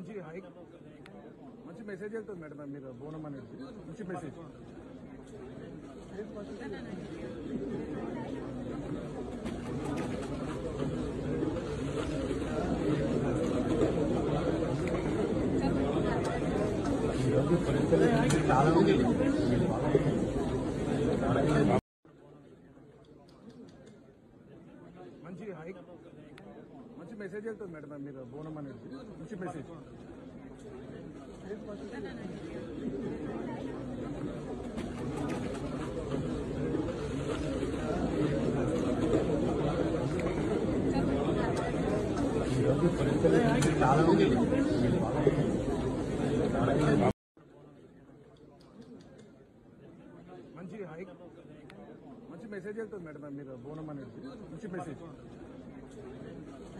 మంచి హై మంచి మెసేజ్ వెళ్తుంది మేడం మీరు బోనం అనేది మంచి మెసేజ్ మంచి హై మంచి మెసేజ్ వెళ్తుంది మేడం మీరు బోనం అనేది మంచి మెసేజ్ మంచి హై మంచి మెసేజ్ వెళ్తుంది మేడం మీరు బోనం అనేది మంచి మెసేజ్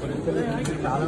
పరిస్థితి చాలా